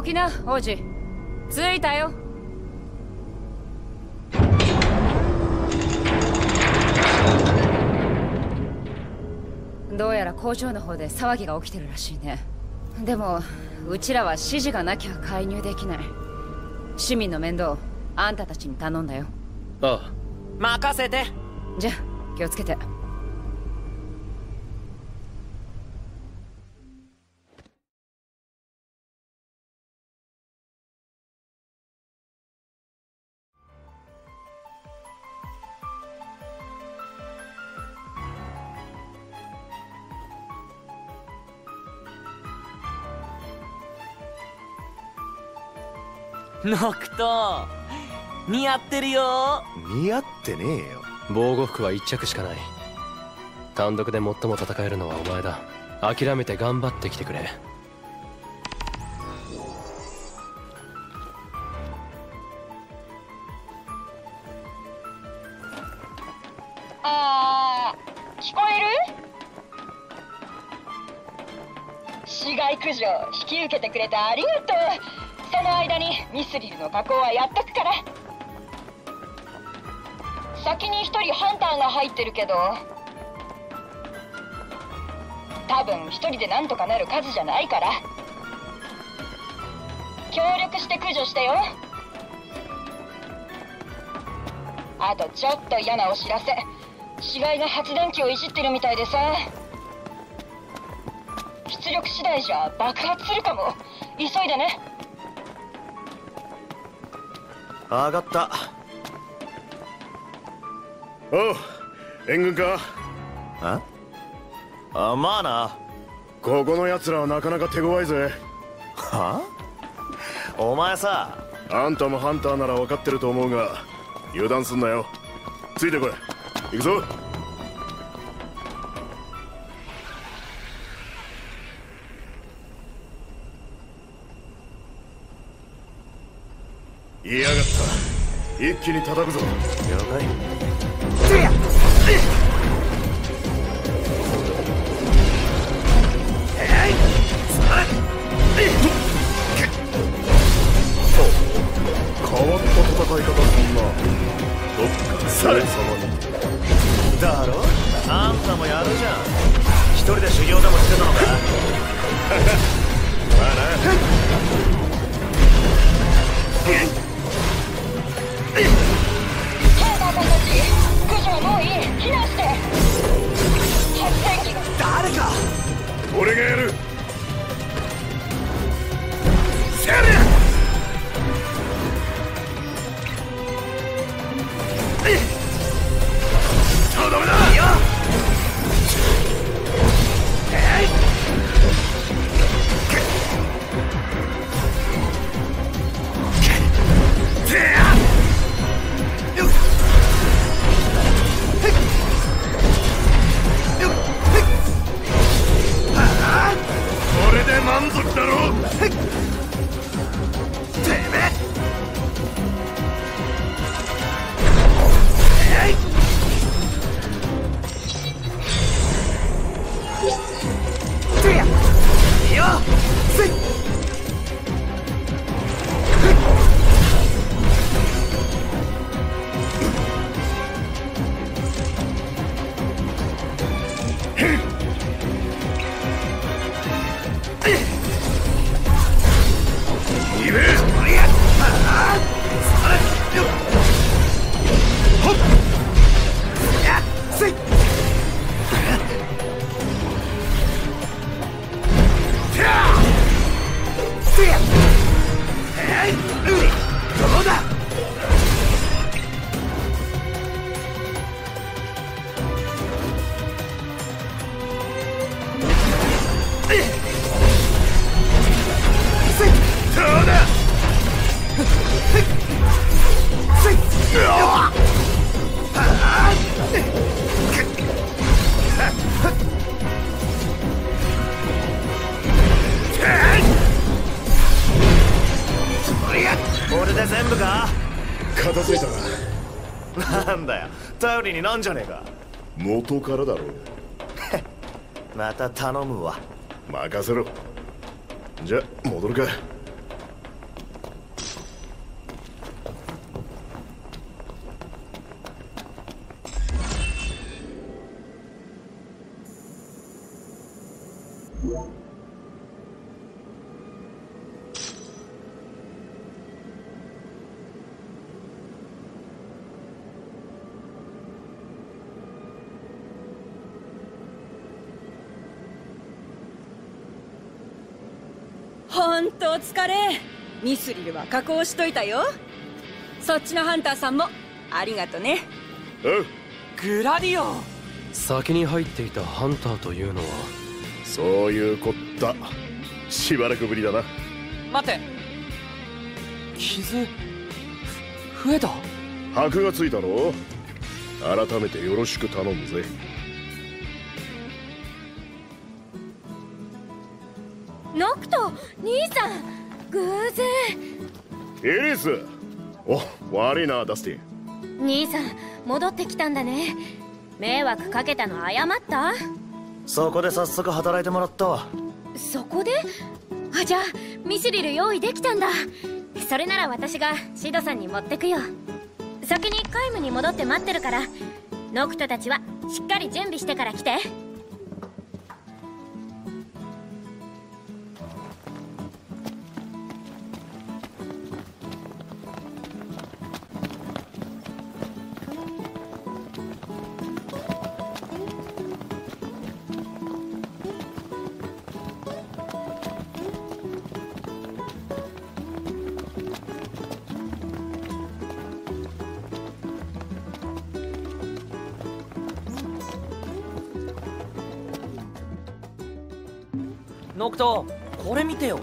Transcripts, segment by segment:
起きな王子。着いたよ。どうやら工場の方で騒ぎが起きてるらしいね。でもうちらは指示がなきゃ介入できない。市民の面倒あんたたちに頼んだよ。ああ。任せて。じゃあ気をつけてノクト似合ってるよ。似合ってねえよ。防護服は一着しかない。単独で最も戦えるのはお前だ。諦めて頑張ってきてくれ。あー聞こえる？市街駆除引き受けてくれてありがとう間にミスリルの加工はやっとくから。先に一人ハンターが入ってるけど。多分一人でなんとかなる数じゃないから。協力して駆除してよ。あとちょっと嫌なお知らせ。死骸が発電機をいじってるみたいでさ。出力次第じゃ爆発するかも。急いでね。上がった。おう援軍か？ああまあな。ここの奴らはなかなか手強いぜ。は？お前さ。あんたもハンターなら分かってると思うが油断すんなよ。ついてこい。行くぞ一気に叩くぞ。了解。変わった戦い方すんな。どっかにだろあんたもやるじゃん。一人で修行でもしてたのか？まあな俺がやる。りになんじゃねえか。元からだろ また頼むわ。任せろ。じゃ戻るかほんとお疲れ。ミスリルは加工しといたよ。そっちのハンターさんもありがとね。おうグラディオ。先に入っていたハンターというのは？そういうこった。しばらくぶりだな。待って。傷？ふ増えた？箔がついたろ改めてよろしく頼むぜノクト兄さん偶然。エリスお悪いなダスティン。兄さん戻ってきたんだね。迷惑かけたの謝った？そこで早速働いてもらった。わそこで？あじゃあミスリル用意できたんだ。それなら私がシドさんに持ってくよ。先にカイムに戻って待ってるから。ノクトたちはしっかり準備してから来てノクトこれ見てよ。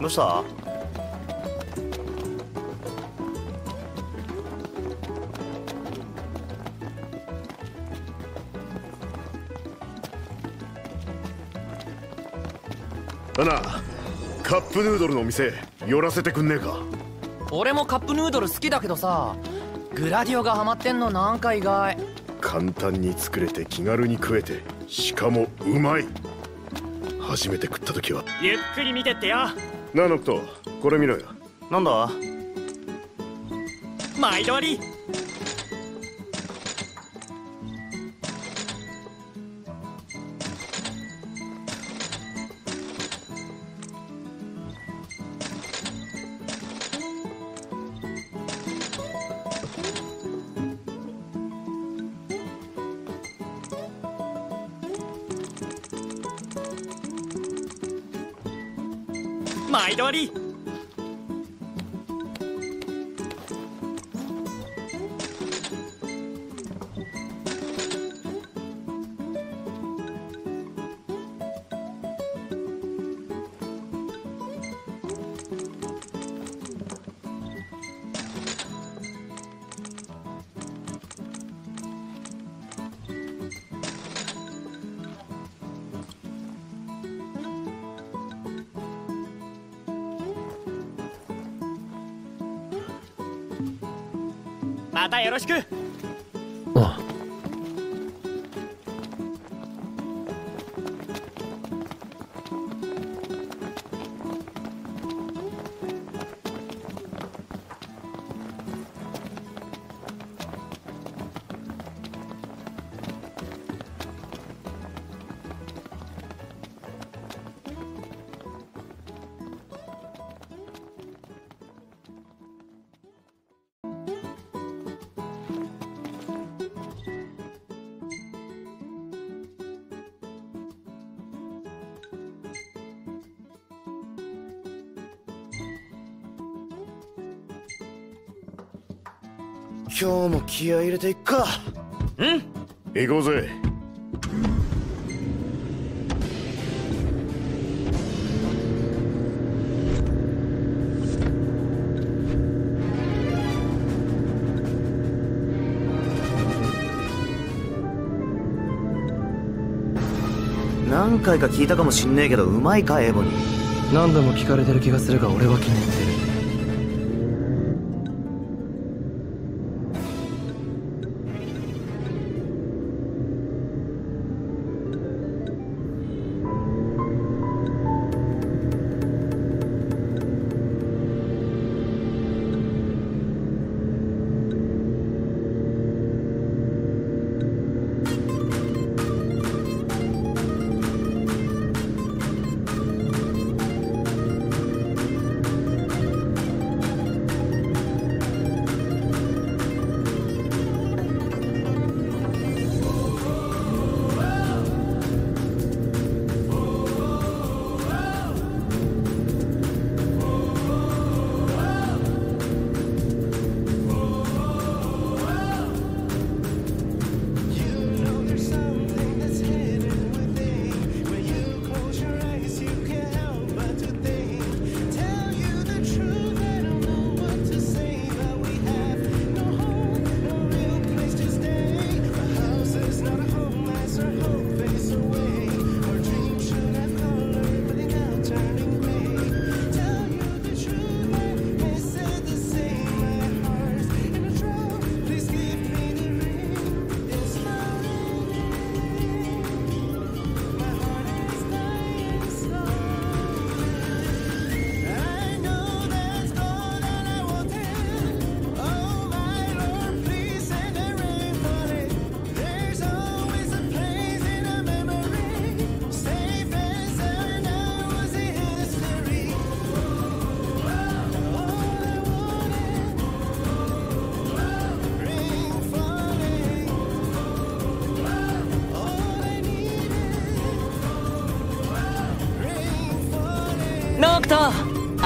どうした？あなカップヌードルのお店寄らせてくんねえか？俺もカップヌードル好きだけどさグラディオがハマってんのなんか意外。簡単に作れて気軽に食えてしかもうまい初めて食った時は。ゆっくり見てってよ。なあノクトこれ見ろよ。なんだ？毎度あり毎度あり。またよろしく。気合い入れていっか。行こうぜ。何回か聞いたかもしんねえけどうまいかエボニ何度も聞かれてる気がするが俺は気に入ってる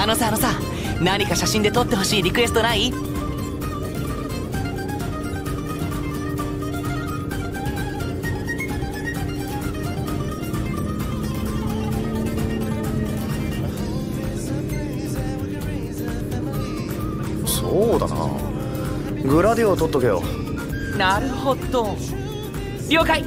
のさあのさ何か写真で撮ってほしいリクエストない？そうだな。グラディオを取っとけよ。なるほど。了解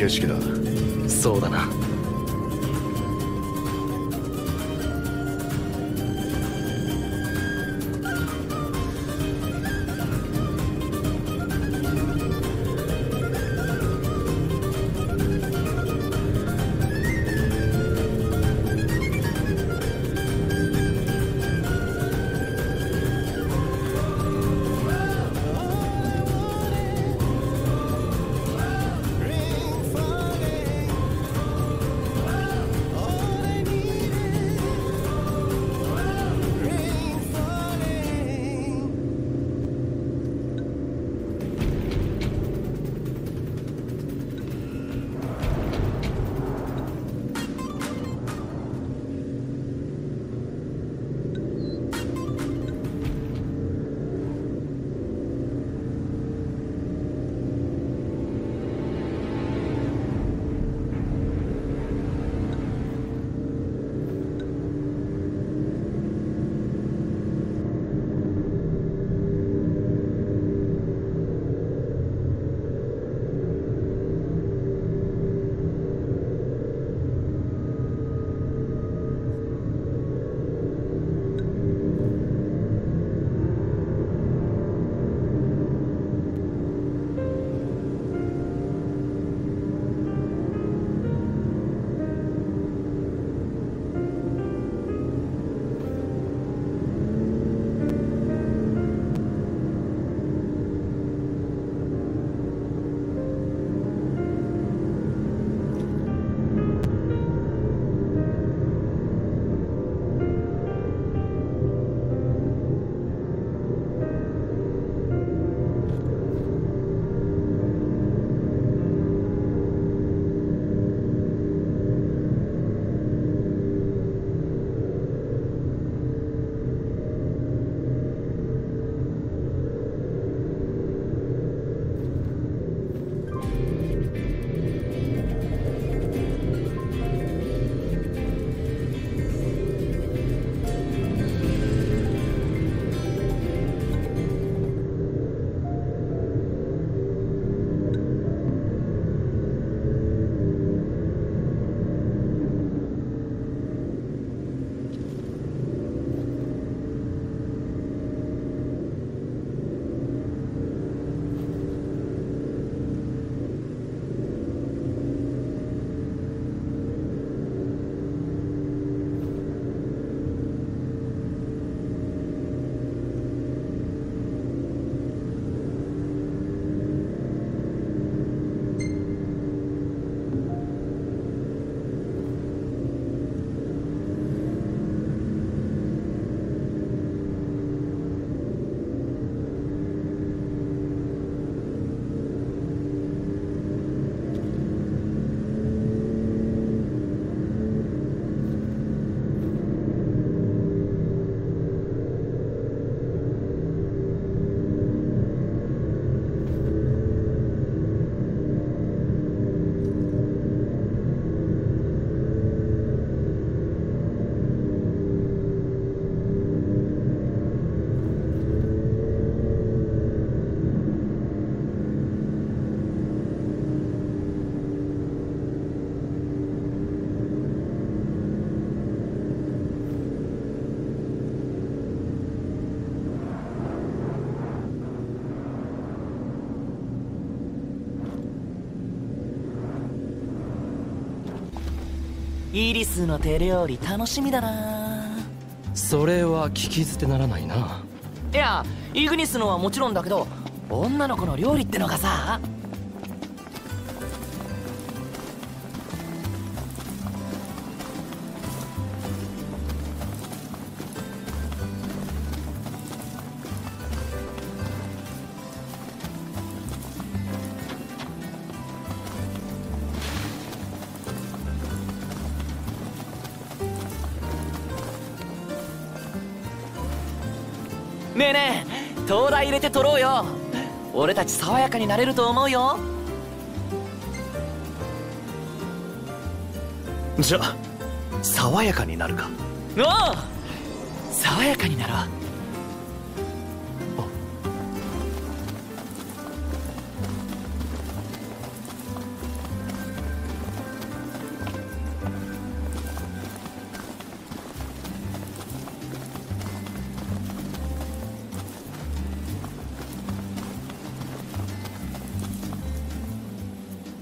景色だ。そうだな。イリスの手料理楽しみだな。それは聞き捨てならないな。いやイグニスのはもちろんだけど女の子の料理ってのがさ入れて撮ろうよ。俺たち爽やかになれると思うよ。じゃあ爽やかになるか。おう爽やかになろう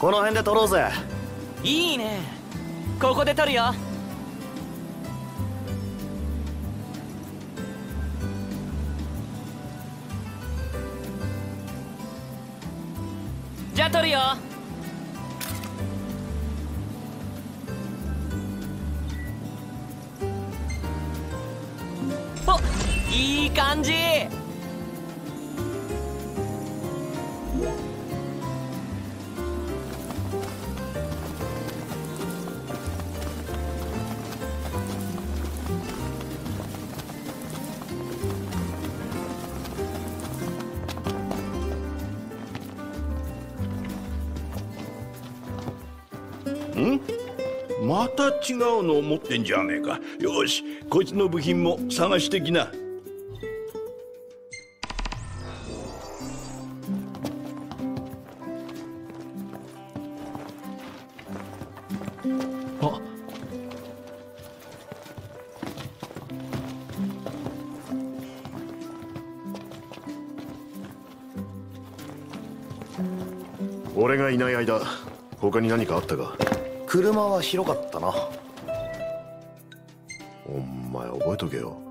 この辺で撮ろうぜ。いいね。ここで撮るよ。じゃあ撮るよ。おいい感じ。また違うのを持ってんじゃねえか。よしこいつの部品も探してきな。あ。俺がいない間他に何かあったか？車は広かったな。お前覚えとけよ。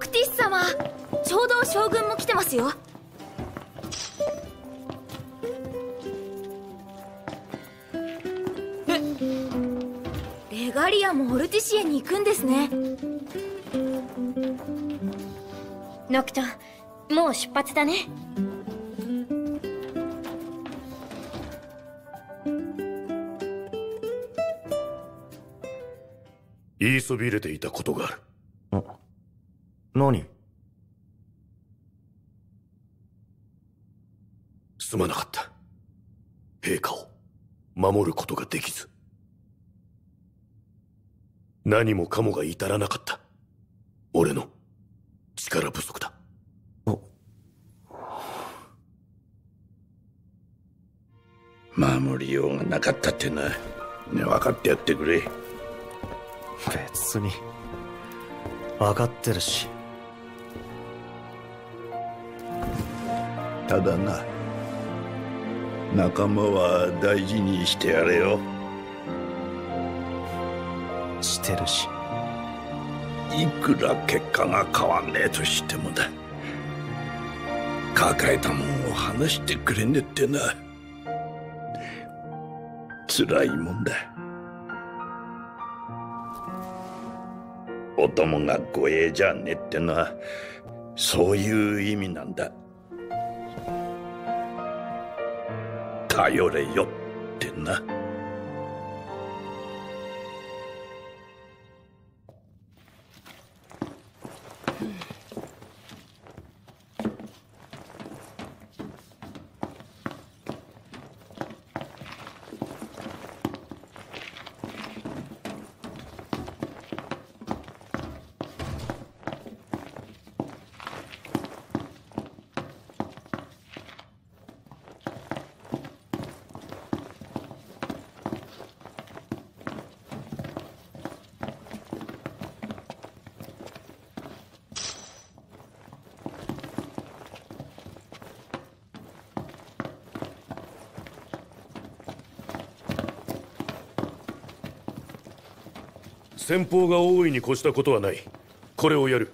クティス様ちょうど将軍も来てますよ。レガリアもオルティシエに行くんですね。ノクトもう出発だね。言いそびれていたことがある何？すまなかった。陛下を。守ることができず。何もかもが至らなかった。俺の。力不足だ。守りようがなかったってな、ね、分かってやってくれ。別に。分かってるしただな。仲間は大事にしてやれよ。せるし。いくら結果が変わんねえとしてもだ。抱えたもんを話してくれねえってな。辛いもんだ。お供が護衛じゃねえってのはそういう意味なんだ頼れよってな。戦法が大いに越したことはない。これをやる。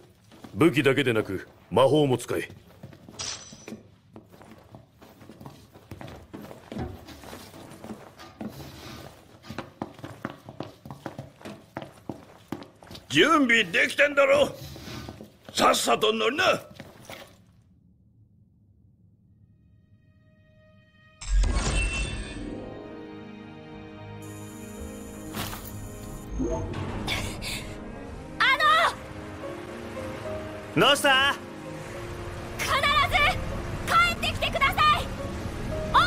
武器だけでなく魔法も使え。準備できてんだろ。さっさと乗りな。どうした？必ず帰ってきてください！王様！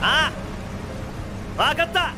ああ分かった